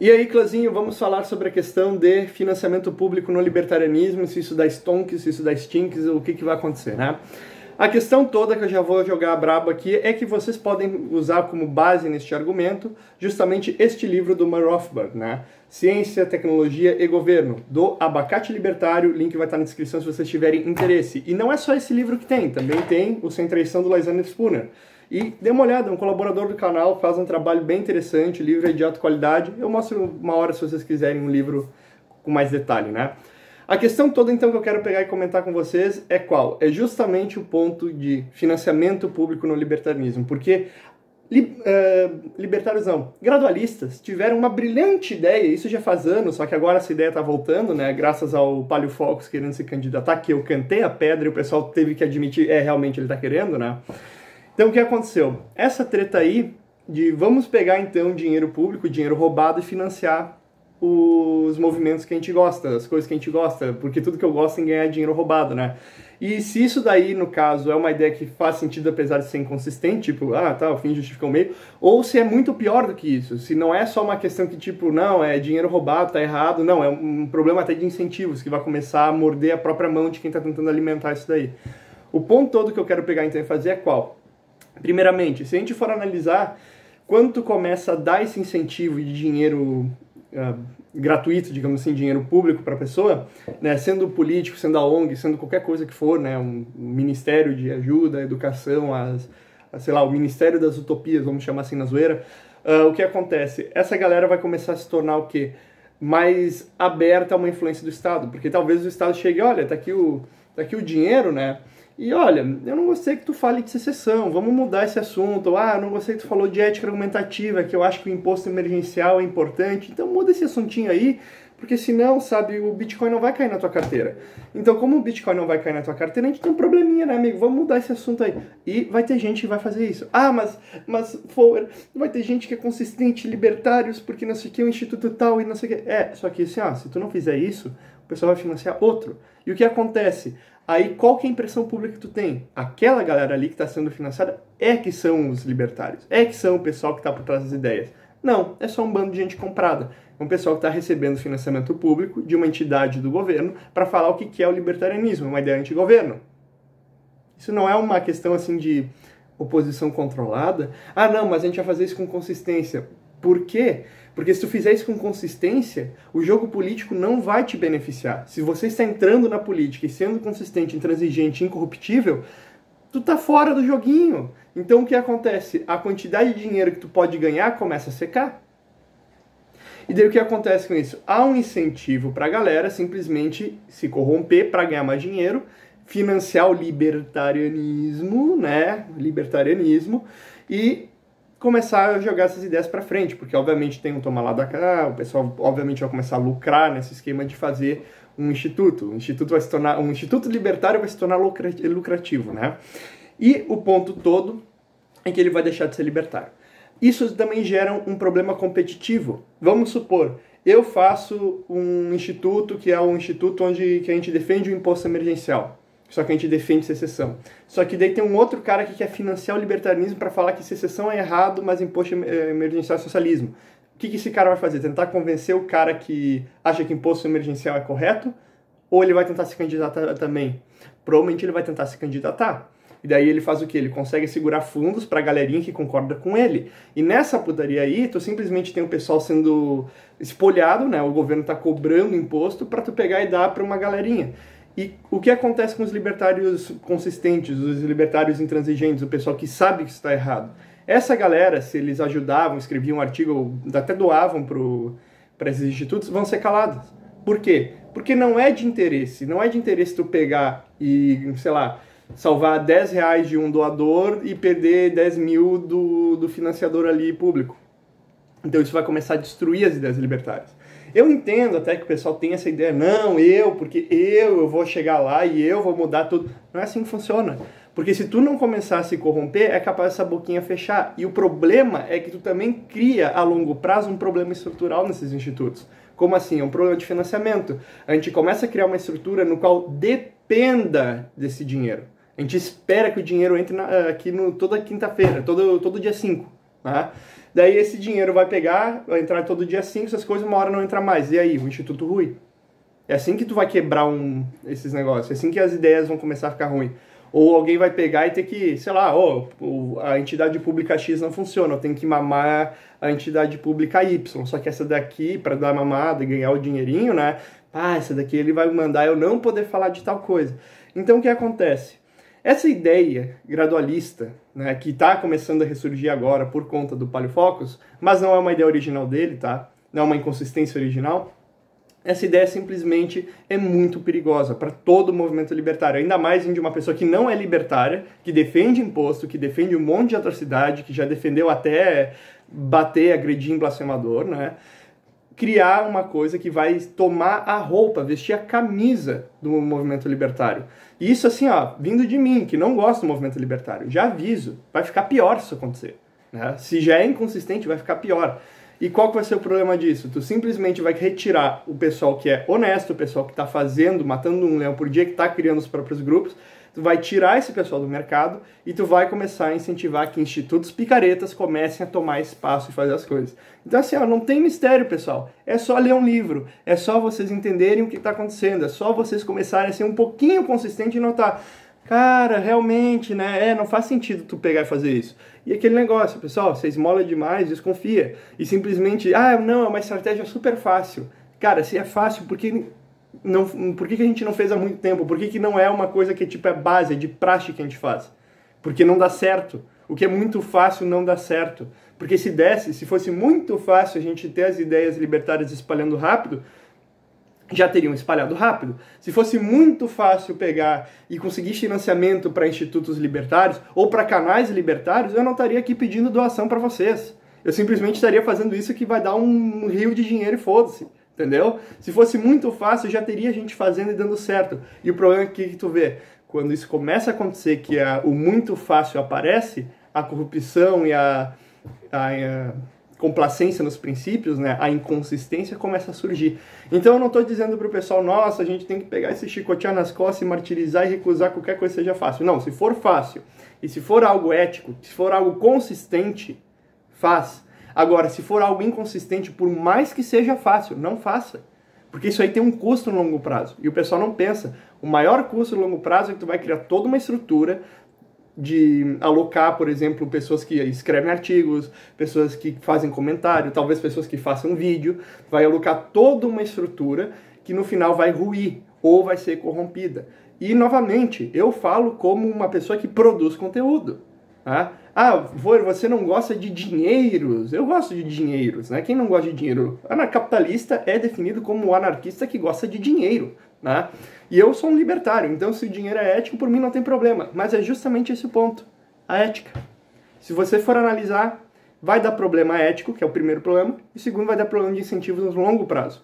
E aí, Clãzinho, vamos falar sobre a questão de financiamento público no libertarianismo, se isso dá stonks, se isso dá stinks, o que, que vai acontecer, né? A questão toda que eu já vou jogar brabo aqui é que vocês podem usar como base neste argumento justamente este livro do Murray Rothbard, né? Ciência, Tecnologia e Governo, do Abacate Libertário, link vai estar na descrição se vocês tiverem interesse. E não é só esse livro que tem, também tem o Sem Traição do Lysander Spooner. E dê uma olhada, um colaborador do canal, faz um trabalho bem interessante, livro é de alta qualidade. Eu mostro uma hora se vocês quiserem um livro com mais detalhe, né? A questão toda, então, que eu quero pegar e comentar com vocês é qual? É justamente o ponto de financiamento público no libertarianismo, porque li, uh, libertários não, gradualistas tiveram uma brilhante ideia, isso já faz anos, só que agora essa ideia está voltando, né, graças ao Palio Focus querendo se candidatar, que eu cantei a pedra e o pessoal teve que admitir, é, realmente ele está querendo, né? Então o que aconteceu? Essa treta aí de vamos pegar então dinheiro público, dinheiro roubado e financiar os movimentos que a gente gosta, as coisas que a gente gosta, porque tudo que eu gosto é ganhar dinheiro roubado, né? E se isso daí, no caso, é uma ideia que faz sentido apesar de ser inconsistente, tipo, ah, tá, o fim justifica o meio, ou se é muito pior do que isso, se não é só uma questão que, tipo, não, é dinheiro roubado, tá errado, não, é um problema até de incentivos, que vai começar a morder a própria mão de quem tá tentando alimentar isso daí. O ponto todo que eu quero pegar então e fazer é qual? Primeiramente, se a gente for analisar quanto começa a dar esse incentivo de dinheiro uh, gratuito, digamos assim, dinheiro público para a pessoa, né, sendo político, sendo a ONG, sendo qualquer coisa que for, né, um, ministério de ajuda, educação, as, sei lá, o ministério das utopias, vamos chamar assim na zoeira, uh, o que acontece? Essa galera vai começar a se tornar o quê? Mais aberta a uma influência do Estado, porque talvez o Estado chegue, olha, tá aqui o, tá aqui o dinheiro, né, e olha, eu não gostei que tu fale de secessão, vamos mudar esse assunto. Ah, não gostei que tu falou de ética argumentativa, que eu acho que o imposto emergencial é importante. Então muda esse assuntinho aí, porque senão, sabe, o Bitcoin não vai cair na tua carteira. Então, como o Bitcoin não vai cair na tua carteira, a gente tem um probleminha, né, amigo? Vamos mudar esse assunto aí. E vai ter gente que vai fazer isso. Ah, mas, mas, for, vai ter gente que é consistente, libertários, porque não sei o que, o instituto tal e não sei o que. É, só que assim, ó, se tu não fizer isso, o pessoal vai financiar outro. E o que acontece? Aí qual que é a impressão pública que tu tem? Aquela galera ali que está sendo financiada é que são os libertários, é que são o pessoal que está por trás das ideias. Não, é só um bando de gente comprada. É um pessoal que está recebendo financiamento público de uma entidade do governo para falar o que é o libertarianismo, uma ideia anti-governo. Isso não é uma questão assim de oposição controlada. Ah, não, mas a gente vai fazer isso com consistência. Por quê? Porque se tu fizer isso com consistência, o jogo político não vai te beneficiar. Se você está entrando na política e sendo consistente, intransigente, incorruptível, tu tá fora do joguinho. Então o que acontece? A quantidade de dinheiro que tu pode ganhar começa a secar. E daí o que acontece com isso? Há um incentivo para a galera simplesmente se corromper para ganhar mais dinheiro, financiar o libertarianismo, né? Libertarianismo e começar a jogar essas ideias para frente, porque obviamente tem um tomar lá da cá, o pessoal obviamente vai começar a lucrar nesse esquema de fazer um instituto. Um instituto vai se tornar um instituto libertário vai se tornar lucrativo, né? E o ponto todo é que ele vai deixar de ser libertário. Isso também gera um problema competitivo. Vamos supor, eu faço um instituto que é um instituto onde que a gente defende o imposto emergencial. Só que a gente defende secessão. Só que daí tem um outro cara que quer financiar o libertarianismo para falar que secessão é errado, mas imposto emergencial é socialismo. O que, que esse cara vai fazer? Tentar convencer o cara que acha que imposto emergencial é correto? Ou ele vai tentar se candidatar também? Provavelmente ele vai tentar se candidatar. E daí ele faz o que? Ele consegue segurar fundos para a galerinha que concorda com ele. E nessa putaria aí, tu simplesmente tem o pessoal sendo espolhado, né? O governo está cobrando imposto para tu pegar e dar para uma galerinha. E o que acontece com os libertários consistentes, os libertários intransigentes, o pessoal que sabe que está errado? Essa galera, se eles ajudavam, escreviam um artigo, até doavam para esses institutos, vão ser calados. Por quê? Porque não é de interesse, não é de interesse tu pegar e, sei lá, salvar 10 reais de um doador e perder 10 mil do, do financiador ali público. Então isso vai começar a destruir as ideias libertárias. Eu entendo até que o pessoal tem essa ideia, não, eu, porque eu, eu vou chegar lá e eu vou mudar tudo. Não é assim que funciona. Porque se tu não começar a se corromper, é capaz essa boquinha fechar. E o problema é que tu também cria a longo prazo um problema estrutural nesses institutos. Como assim? É um problema de financiamento. A gente começa a criar uma estrutura no qual dependa desse dinheiro. A gente espera que o dinheiro entre na, aqui no, toda quinta-feira, todo, todo dia 5. Né? Daí esse dinheiro vai pegar, vai entrar todo dia 5, essas coisas, uma hora não entra mais. E aí, o Instituto Rui? É assim que tu vai quebrar um, esses negócios, é assim que as ideias vão começar a ficar ruins. Ou alguém vai pegar e ter que, sei lá, oh, a entidade pública X não funciona, eu tenho que mamar a entidade pública Y. Só que essa daqui, para dar mamada e ganhar o dinheirinho, né? Ah, essa daqui ele vai mandar eu não poder falar de tal coisa. Então o que acontece? Essa ideia gradualista, né, que está começando a ressurgir agora por conta do Paleofocus, mas não é uma ideia original dele, tá? Não é uma inconsistência original essa ideia simplesmente é muito perigosa para todo o movimento libertário, ainda mais de uma pessoa que não é libertária, que defende imposto, que defende um monte de atrocidade, que já defendeu até bater, agredir blasfemador, né? Criar uma coisa que vai tomar a roupa, vestir a camisa do movimento libertário. E isso assim, ó, vindo de mim, que não gosto do movimento libertário, já aviso, vai ficar pior se isso acontecer. Né? Se já é inconsistente, vai ficar pior. E qual que vai ser o problema disso? Tu simplesmente vai retirar o pessoal que é honesto, o pessoal que está fazendo, matando um leão por dia, que está criando os próprios grupos, tu vai tirar esse pessoal do mercado e tu vai começar a incentivar que institutos picaretas comecem a tomar espaço e fazer as coisas. Então assim, ó, não tem mistério, pessoal. É só ler um livro, é só vocês entenderem o que está acontecendo, é só vocês começarem a ser um pouquinho consistente e notar cara, realmente, né? É, não faz sentido tu pegar e fazer isso. E aquele negócio, pessoal, você esmola demais, desconfia. E simplesmente, ah, não, é uma estratégia super fácil. Cara, se é fácil, por que, não, por que, que a gente não fez há muito tempo? Por que, que não é uma coisa que tipo, é base, é de praxe que a gente faz? Porque não dá certo. O que é muito fácil não dá certo. Porque se desse, se fosse muito fácil a gente ter as ideias libertárias espalhando rápido, já teriam espalhado rápido. Se fosse muito fácil pegar e conseguir financiamento para institutos libertários ou para canais libertários, eu não estaria aqui pedindo doação para vocês. Eu simplesmente estaria fazendo isso que vai dar um rio de dinheiro e foda-se. Entendeu? Se fosse muito fácil, já teria gente fazendo e dando certo. E o problema é que, que tu vê, quando isso começa a acontecer, que a, o muito fácil aparece, a corrupção e a, a, a complacência nos princípios, né, a inconsistência começa a surgir. Então eu não estou dizendo para o pessoal, nossa, a gente tem que pegar esse chicotear nas costas e martirizar e recusar qualquer coisa que seja fácil. Não, se for fácil e se for algo ético, se for algo consistente, faz. Agora, se for algo inconsistente, por mais que seja fácil, não faça. Porque isso aí tem um custo no longo prazo. E o pessoal não pensa. O maior custo no longo prazo é que tu vai criar toda uma estrutura, de alocar, por exemplo, pessoas que escrevem artigos, pessoas que fazem comentário, talvez pessoas que façam vídeo, vai alocar toda uma estrutura que no final vai ruir ou vai ser corrompida. E novamente, eu falo como uma pessoa que produz conteúdo. Ah, você não gosta de dinheiros? Eu gosto de dinheiros, né? Quem não gosta de dinheiro? Anarcapitalista é definido como o anarquista que gosta de dinheiro, né? E eu sou um libertário, então se o dinheiro é ético, por mim não tem problema. Mas é justamente esse o ponto, a ética. Se você for analisar, vai dar problema ético, que é o primeiro problema, e segundo, vai dar problema de incentivos no longo prazo.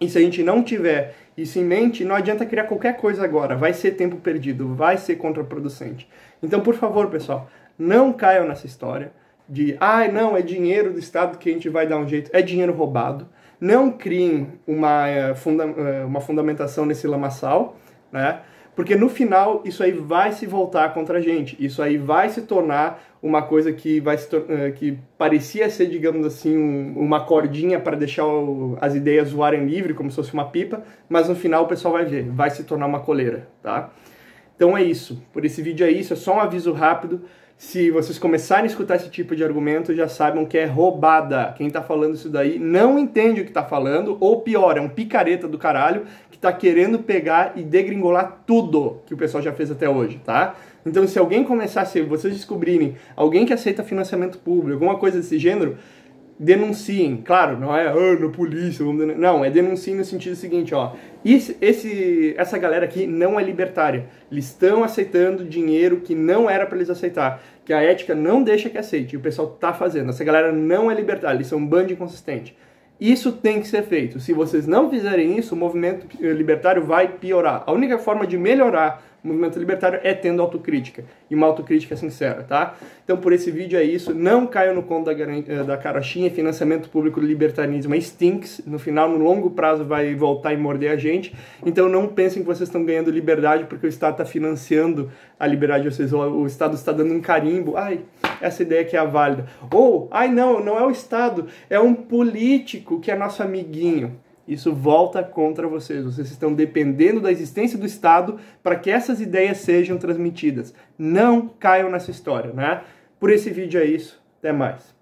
E se a gente não tiver isso em mente, não adianta criar qualquer coisa agora, vai ser tempo perdido, vai ser contraproducente. Então, por favor, pessoal, não caiam nessa história de, ah, não, é dinheiro do Estado que a gente vai dar um jeito, é dinheiro roubado não criem uma, eh, eh, uma fundamentação nesse lamaçal, né? Porque no final isso aí vai se voltar contra a gente. Isso aí vai se tornar uma coisa que vai se eh, que parecia ser, digamos assim, um, uma cordinha para deixar o, as ideias voarem livre, como se fosse uma pipa, mas no final o pessoal vai ver, vai se tornar uma coleira, tá? Então é isso. Por esse vídeo é isso, é só um aviso rápido se vocês começarem a escutar esse tipo de argumento, já saibam que é roubada. Quem tá falando isso daí não entende o que tá falando, ou pior, é um picareta do caralho que tá querendo pegar e degringolar tudo que o pessoal já fez até hoje, tá? Então, se alguém começar, se vocês descobrirem alguém que aceita financiamento público, alguma coisa desse gênero, denunciem. Claro, não é na polícia, não, é denunciem no sentido seguinte, ó. Esse, esse, essa galera aqui não é libertária. Eles estão aceitando dinheiro que não era para eles aceitar, que a ética não deixa que aceite, e o pessoal tá fazendo. Essa galera não é libertária, eles são um bando inconsistente. Isso tem que ser feito. Se vocês não fizerem isso, o movimento libertário vai piorar. A única forma de melhorar movimento libertário é tendo autocrítica, e uma autocrítica sincera, tá? Então, por esse vídeo é isso. Não caiam no conto da, eh, da carochinha, financiamento público do libertarianismo é stinks. No final, no longo prazo, vai voltar e morder a gente. Então, não pensem que vocês estão ganhando liberdade porque o Estado está financiando a liberdade de vocês, ou o Estado está dando um carimbo. Ai, essa ideia que é a válida. Ou, ai, não, não é o Estado, é um político que é nosso amiguinho isso volta contra vocês. Vocês estão dependendo da existência do Estado para que essas ideias sejam transmitidas. Não caiam nessa história, né? Por esse vídeo é isso. Até mais.